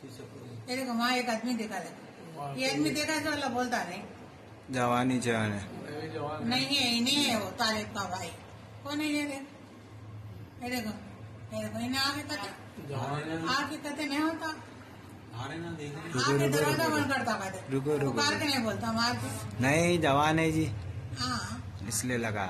ये देखो वहाँ एक आदमी देखा था। ये आदमी देखा तो वाला बोलता नहीं। जवानी जवान है। नहीं है ही नहीं है वो तालिब का भाई। कौन है ये देखो ये देखो ये देखो इन्हें आगे कहते आगे कहते नहीं होता। आगे दरवाज़ा बंद करता कहते रुको रुको पुकार के नहीं बोलता मार नहीं जवान है जी। हाँ। इसलिए लगा।